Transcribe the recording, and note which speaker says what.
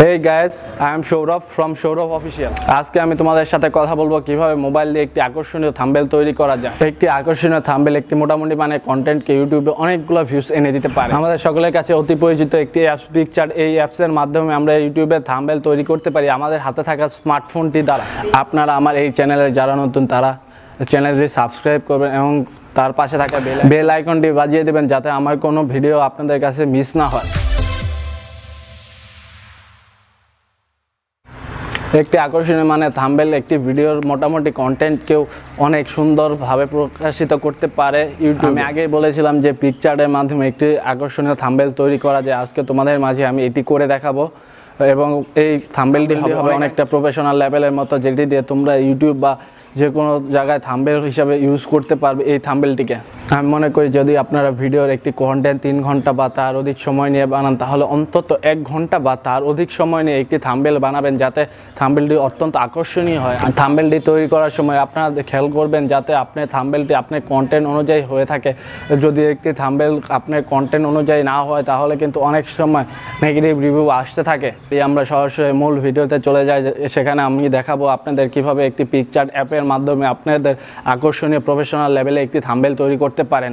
Speaker 1: Hey guys I am Sourav from Sourav official আজকে আমি তোমাদের সাথে কথা বলব কীভাবে মোবাইল দিয়ে একটি আকর্ষণীয় থাম্বেল তৈরি করা যায়। একটি আকর্ষণীয় থাম্বেল একটি মোটামুটি মানে কন্টেন্টকে ইউটিউবে অনেকগুলো ভিউজ এনে দিতে পারে। আমাদের সকলের কাছে অতি পরিচিত একটি অ্যাপস পিকচার এই অ্যাপসের মাধ্যমে আমরা ইউটিউবে থাম্বেল তৈরি করতে পারি আমাদের হাতে থাকা স্মার্টফোনটি দ্বারা। আপনারা আমার এই চ্যানেলে যারা নতুন, তারা চ্যানেলটি সাবস্ক্রাইব করবেন এবং তার পাশে থাকা বেল বেল আইকনটি বাজিয়ে দেবেন যাতে আমার কোনো ভিডিও আপনাদের কাছে মিস না হয়। একটি আকর্ষণীয় মানে থাম্বেল একটি ভিডিওর মোটামুটি কন্টেন্টকেও অনেক সুন্দরভাবে প্রকাশিত করতে পারে ইউটিউব আমি আগেই বলেছিলাম যে পিকচারের মাধ্যমে একটি আকর্ষণীয় থাম্বেল তৈরি করা যায়। আজকে তোমাদের মাঝে আমি এটি করে দেখাবো। এবং এই থাম্বেলটি হবে অনেকটা প্রফেশনাল লেভেলের মতো যেটি দিয়ে তোমরা ইউটিউব বা যে কোনো জায়গায় থাম্বেল হিসাবে ইউজ করতে পারবে এই থাম্বেলটিকে। আমি মনে করি যদি আপনারা ভিডিওর একটি কন্টেন্ট তিন ঘণ্টা বা তার অধিক সময় নিয়ে বানান, তাহলে অন্তত এক ঘণ্টা বা তার অধিক সময় নিয়ে একটি থাম্বেল বানাবেন যাতে থাম্বেলটি অত্যন্ত আকর্ষণীয় হয়। আর থাম্বেলটি তৈরি করার সময় আপনারা খেয়াল করবেন যাতে আপনার থাম্বেলটি আপনার কন্টেন্ট অনুযায়ী হয়ে থাকে। যদি একটি থাম্বেল আপনার কন্টেন্ট অনুযায়ী না হয়, তাহলে কিন্তু অনেক সময় নেগেটিভ রিভিউ আসতে থাকে। এই আমরা সরাসরি মূল ভিডিওতে চলে যাই সেখানে আমি দেখাবো আপনাদের কীভাবে একটি পিকচার অ্যাপের মাধ্যমে আপনাদের আকর্ষণীয় প্রফেশনাল লেভেলে একটি থাম্বেল তৈরি করতে পারেন।